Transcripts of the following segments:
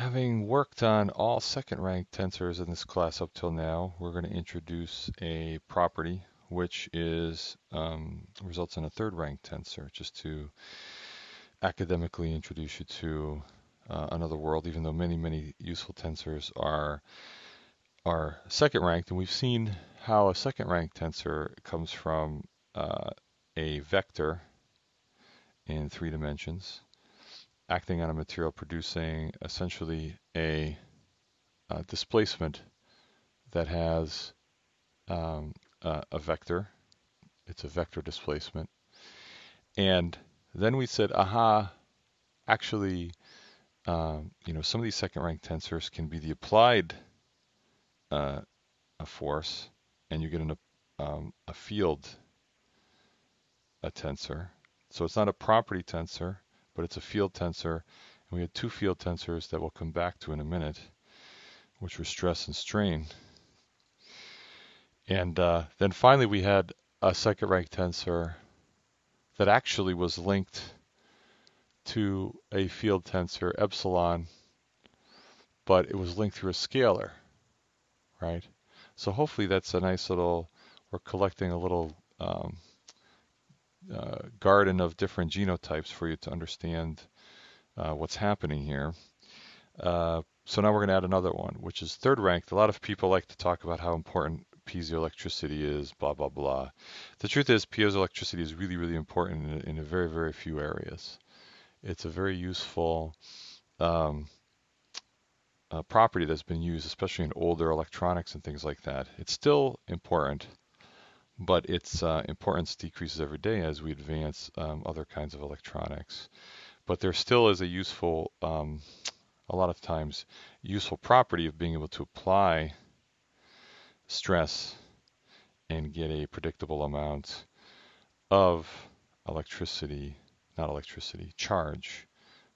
Having worked on all second rank tensors in this class up till now, we're going to introduce a property which is um, results in a third rank tensor, just to academically introduce you to uh, another world, even though many, many useful tensors are, are second ranked. And we've seen how a second rank tensor comes from uh, a vector in three dimensions acting on a material producing essentially a, a displacement that has um, a, a vector. It's a vector displacement. And then we said, aha, actually, um, you know, some of these second rank tensors can be the applied uh, a force, and you get an, um, a field a tensor. So it's not a property tensor, but it's a field tensor. And we had two field tensors that we'll come back to in a minute, which were stress and strain. And uh, then finally we had a second rank tensor that actually was linked to a field tensor epsilon, but it was linked through a scalar, right? So hopefully that's a nice little, we're collecting a little um, uh, garden of different genotypes for you to understand uh, what's happening here. Uh, so now we're going to add another one, which is third ranked. A lot of people like to talk about how important piezoelectricity is, blah, blah, blah. The truth is piezoelectricity is really, really important in in a very, very few areas. It's a very useful um, uh, property that's been used, especially in older electronics and things like that. It's still important, but its uh, importance decreases every day as we advance um, other kinds of electronics. But there still is a useful, um, a lot of times, useful property of being able to apply stress and get a predictable amount of electricity, not electricity, charge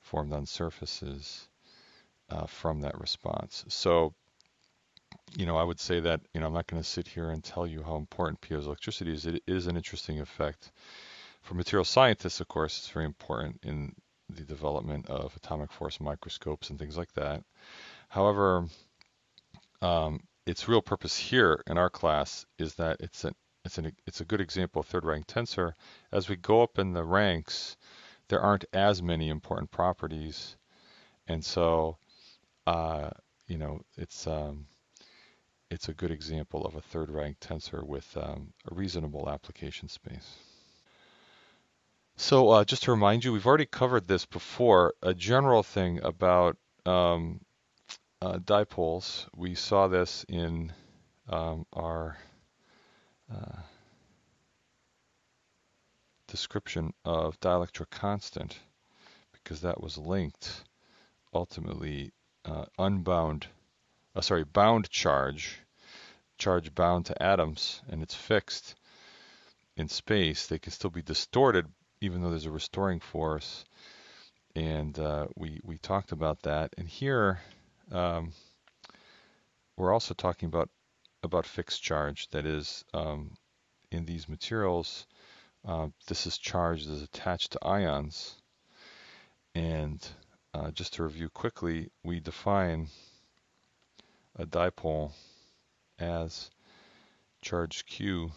formed on surfaces uh, from that response. So you know, I would say that, you know, I'm not going to sit here and tell you how important piezoelectricity is. It is an interesting effect. For material scientists, of course, it's very important in the development of atomic force microscopes and things like that. However, um, its real purpose here in our class is that it's an it's an it's a good example of third rank tensor. As we go up in the ranks, there aren't as many important properties, and so uh, you know it's um, it's a good example of a third rank tensor with um, a reasonable application space. So uh, just to remind you, we've already covered this before, a general thing about um, uh, dipoles. We saw this in um, our uh, description of dielectric constant because that was linked ultimately uh, unbound, uh, sorry, bound charge charge bound to atoms and it's fixed in space, they can still be distorted even though there's a restoring force. And uh, we, we talked about that. And here um, we're also talking about, about fixed charge. That is, um, in these materials, uh, this is charge that is attached to ions. And uh, just to review quickly, we define a dipole as charge q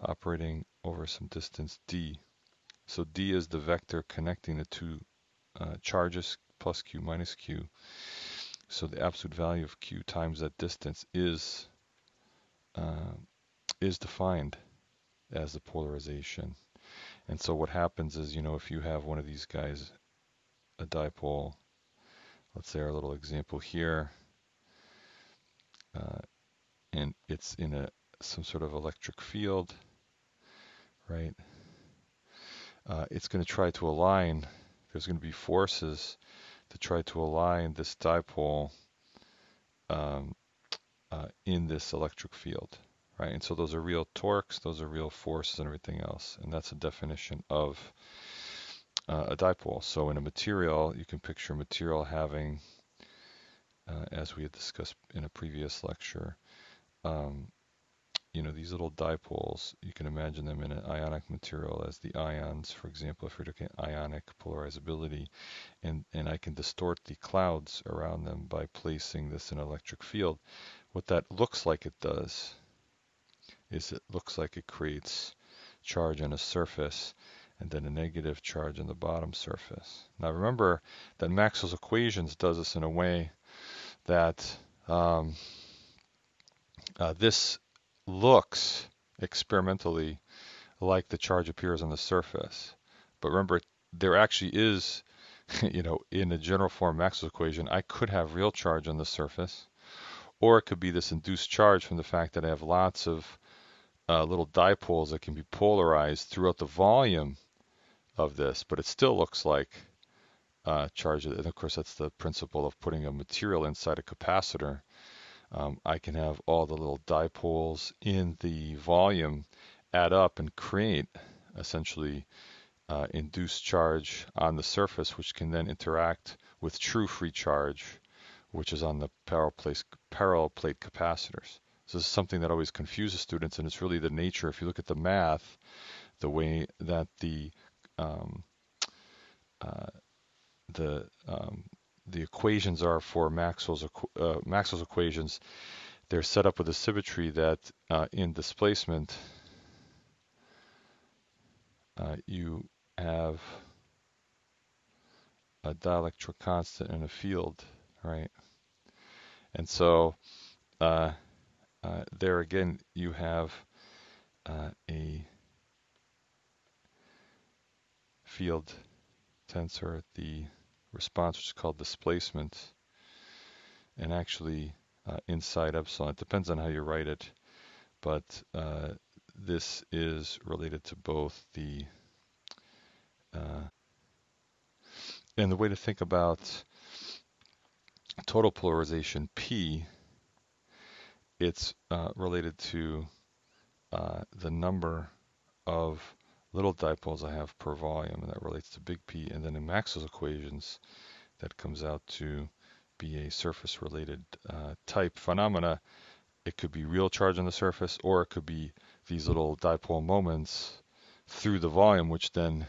operating over some distance d. So d is the vector connecting the two uh, charges plus q minus q. So the absolute value of q times that distance is uh, is defined as the polarization. And so what happens is, you know, if you have one of these guys, a dipole, let's say our little example here, and it's in a some sort of electric field, right? Uh, it's going to try to align, there's going to be forces to try to align this dipole um, uh, in this electric field, right? And so those are real torques, those are real forces and everything else. And that's a definition of uh, a dipole. So in a material, you can picture a material having uh, as we had discussed in a previous lecture, um, you know, these little dipoles, you can imagine them in an ionic material as the ions, for example, if we're looking at ionic polarizability, and, and I can distort the clouds around them by placing this in an electric field. What that looks like it does is it looks like it creates charge on a surface and then a negative charge on the bottom surface. Now remember that Maxwell's equations does this in a way that um, uh, this looks experimentally like the charge appears on the surface. But remember, there actually is, you know, in the general form Maxwell's equation, I could have real charge on the surface, or it could be this induced charge from the fact that I have lots of uh, little dipoles that can be polarized throughout the volume of this, but it still looks like uh, charge. And of course, that's the principle of putting a material inside a capacitor. Um, I can have all the little dipoles in the volume add up and create essentially uh, induced charge on the surface, which can then interact with true free charge, which is on the parallel plate, parallel plate capacitors. So this is something that always confuses students, and it's really the nature. If you look at the math, the way that the um, uh, the um, the equations are for Maxwell's uh, Maxwell's equations, they're set up with a symmetry that uh, in displacement uh, you have a dielectric constant in a field, right? And so uh, uh, there again you have uh, a field tensor, the response, which is called displacement, and actually uh, inside epsilon. It depends on how you write it, but uh, this is related to both the uh, and the way to think about total polarization P, it's uh, related to uh, the number of little dipoles I have per volume, and that relates to big P. And then in Maxwell's equations, that comes out to be a surface-related uh, type phenomena. It could be real charge on the surface, or it could be these little dipole moments through the volume, which then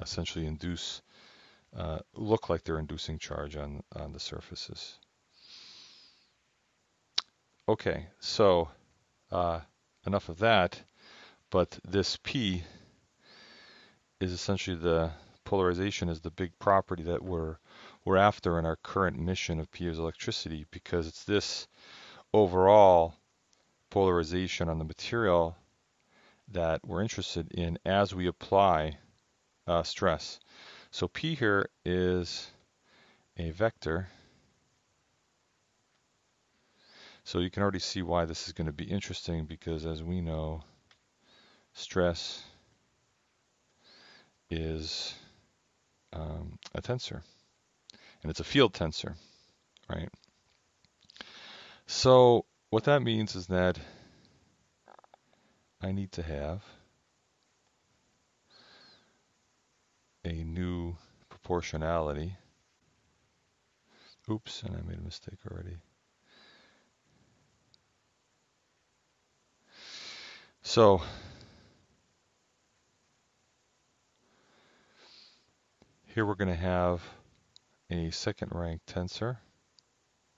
essentially induce, uh, look like they're inducing charge on, on the surfaces. Okay, so uh, enough of that, but this P is essentially the polarization is the big property that we're we're after in our current mission of piezoelectricity because it's this overall polarization on the material that we're interested in as we apply uh, stress. So P here is a vector. So you can already see why this is going to be interesting because as we know, stress is um, a tensor, and it's a field tensor, right? So what that means is that I need to have a new proportionality. Oops, and I made a mistake already. So Here we're going to have a second rank tensor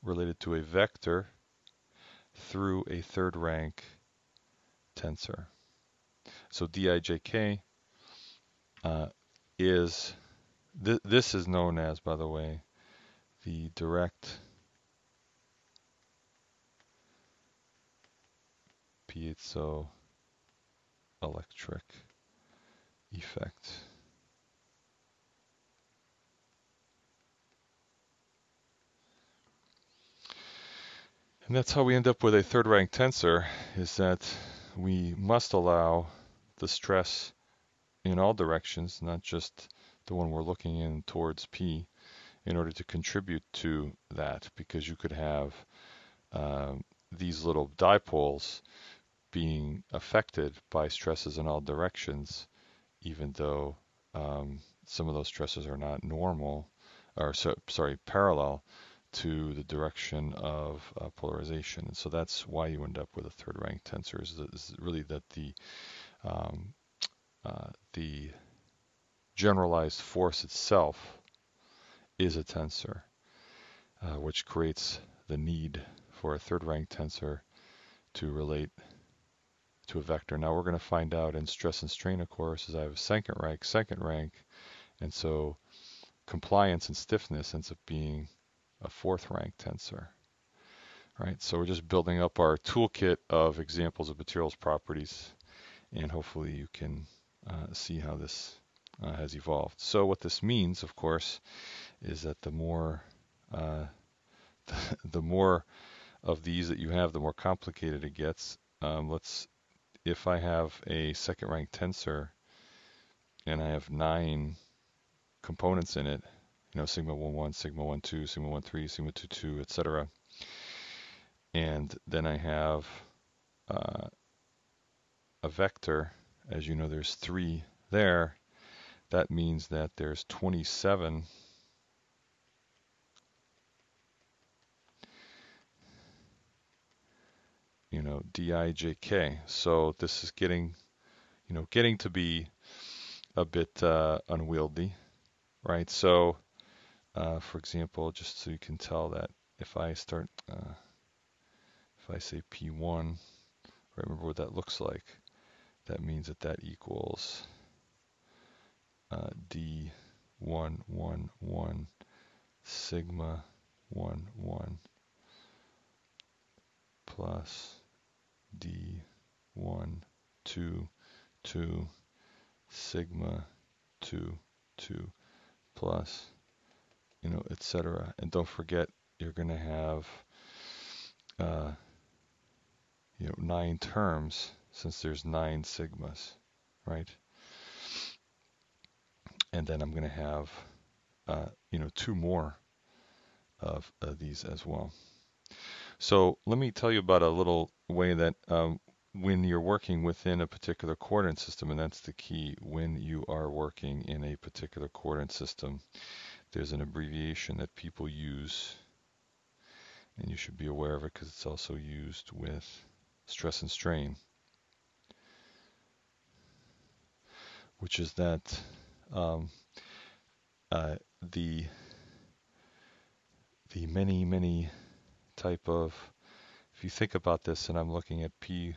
related to a vector through a third rank tensor. So Dijk uh, is, th this is known as, by the way, the direct piezo electric effect. And that's how we end up with a third rank tensor, is that we must allow the stress in all directions, not just the one we're looking in towards P, in order to contribute to that, because you could have um, these little dipoles being affected by stresses in all directions, even though um, some of those stresses are not normal, or so, sorry, parallel to the direction of uh, polarization. And so that's why you end up with a third rank tensor is, is really that the um, uh, the generalized force itself is a tensor, uh, which creates the need for a third rank tensor to relate to a vector. Now we're going to find out in stress and strain, of course, as I have a second rank, second rank, and so compliance and stiffness ends up being a fourth rank tensor. Right, so we're just building up our toolkit of examples of materials properties, and hopefully you can uh, see how this uh, has evolved. So what this means, of course, is that the more uh, the, the, more of these that you have, the more complicated it gets. Um, let's, if I have a second rank tensor and I have nine components in it, you know, sigma 1, 1, sigma 1, 2, sigma 1, 3, sigma 2, 2, etc. And then I have uh, a vector, as you know, there's three there. That means that there's 27 you know, dijk. So this is getting, you know, getting to be a bit uh, unwieldy, right? So uh, for example, just so you can tell that if I start, uh, if I say P1, remember what that looks like. That means that that equals uh, D1, 1, 1, sigma 1, 1 plus D1, 2, 2, sigma 2, 2 plus you know, etc. And don't forget, you're going to have, uh, you know, nine terms since there's nine sigmas, right? And then I'm going to have, uh, you know, two more of, of these as well. So let me tell you about a little way that um, when you're working within a particular coordinate system, and that's the key, when you are working in a particular coordinate system, there's an abbreviation that people use, and you should be aware of it because it's also used with stress and strain, which is that um, uh, the the many many type of if you think about this and I'm looking at P1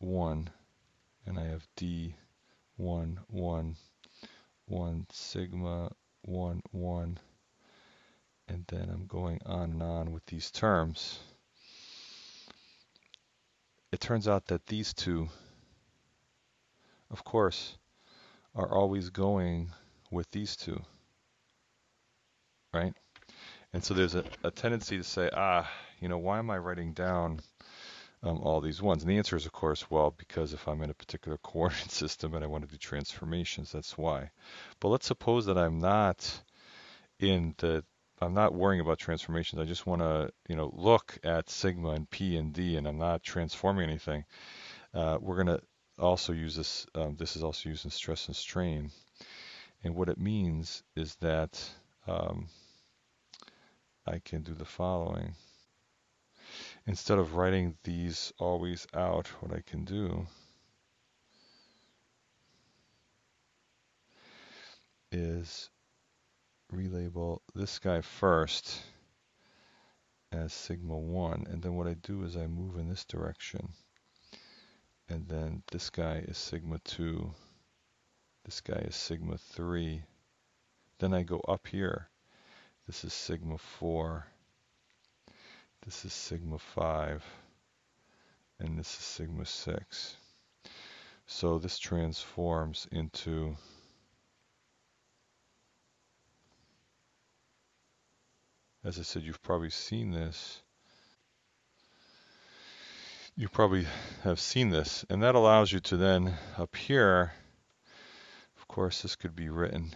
and I have D1 1 1 sigma 1, 1, and then I'm going on and on with these terms. It turns out that these two, of course, are always going with these two, right? And so there's a, a tendency to say, ah, you know, why am I writing down um, all these ones? And the answer is, of course, well, because if I'm in a particular coordinate system and I want to do transformations, that's why. But let's suppose that I'm not in the, I'm not worrying about transformations. I just want to, you know, look at sigma and p and d, and I'm not transforming anything. Uh, we're going to also use this. Um, this is also used in stress and strain. And what it means is that um, I can do the following instead of writing these always out, what I can do. Is relabel this guy first as sigma 1 and then what I do is I move in this direction and then this guy is sigma 2 this guy is sigma 3 then I go up here. This is sigma 4 this is sigma 5 and this is sigma 6. So this transforms into as I said, you've probably seen this. You probably have seen this, and that allows you to then up here, of course, this could be written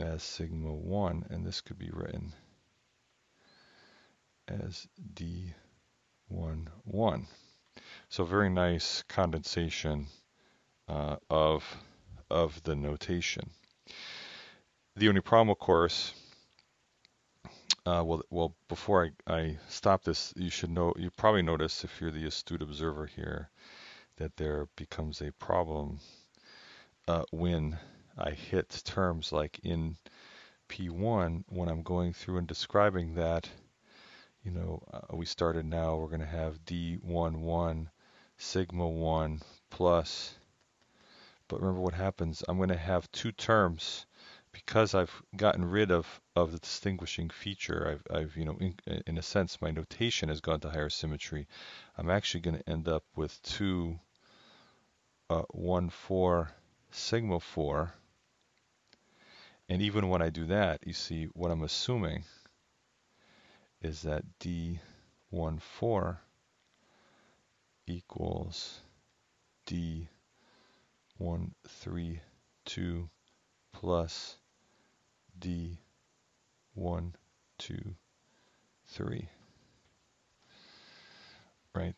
as sigma 1, and this could be written as D11. So very nice condensation uh, of, of the notation. The only problem, of course, Uh, well, well, before I, I stop this, you should know, you probably notice if you're the astute observer here, that there becomes a problem uh, when I hit terms like in P1 when I'm going through and describing that, you know, uh, we started now, we're going to have D11 sigma 1 plus, but remember what happens, I'm going to have two terms because I've gotten rid of, of the distinguishing feature, I've, I've you know, in, in, a sense, my notation has gone to higher symmetry. I'm actually going to end up with two uh, 1, 4, sigma 4. And even when I do that, you see what I'm assuming is that D1, 4 equals D132 plus D one, two, three. Right?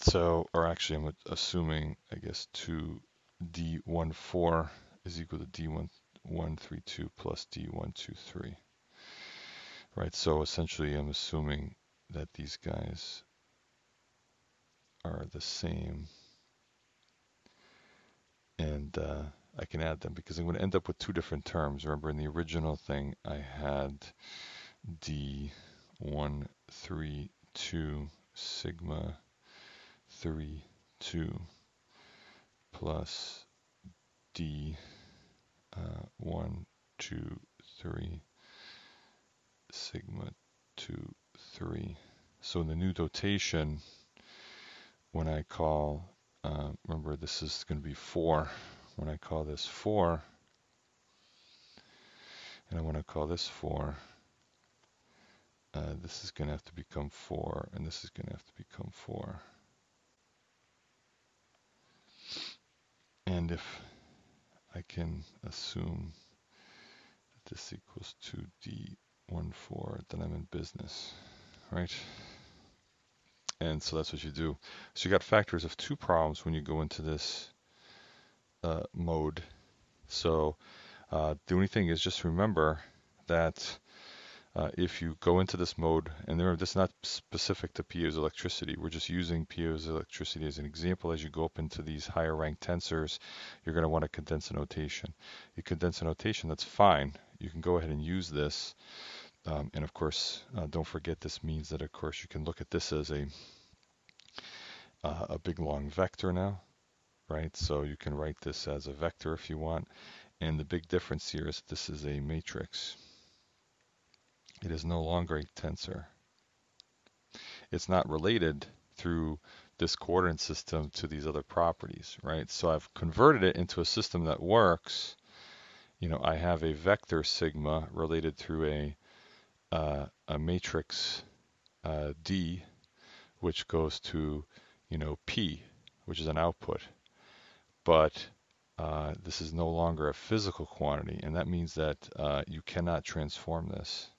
So, or actually I'm assuming, I guess, 2D14 is equal to D1132 plus D123. Right, so essentially I'm assuming that these guys are the same. And uh, I can add them because I'm going to end up with two different terms. Remember in the original thing I had D132 sigma 3 2 plus D uh, 1 2 3 sigma 2 3. So in the new notation when I call uh, remember this is going to be 4 when I call this 4, and I want to call this 4, uh, this is going to have to become 4, and this is going to have to become 4. And if I can assume that this equals 2d14, then I'm in business, right? And so that's what you do. So you got factors of two problems when you go into this uh, mode. So uh, the only thing is just remember that uh, if you go into this mode, and remember this is not specific to piezoelectricity, we're just using piezoelectricity as an example. As you go up into these higher rank tensors, you're going to want to condense a notation. You condense a notation, that's fine. You can go ahead and use this. Um, and of course, uh, don't forget this means that of course you can look at this as a uh, a big long vector now right? So you can write this as a vector if you want. And the big difference here is this is a matrix. It is no longer a tensor. It's not related through this coordinate system to these other properties, right? So I've converted it into a system that works. You know, I have a vector sigma related through a uh, a matrix uh, D, which goes to, you know, P, which is an output but uh, this is no longer a physical quantity, and that means that uh, you cannot transform this.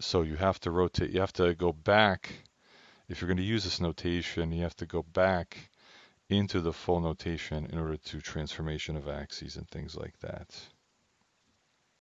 So you have to rotate, you have to go back, if you're going to use this notation, you have to go back into the full notation in order to transformation of axes and things like that.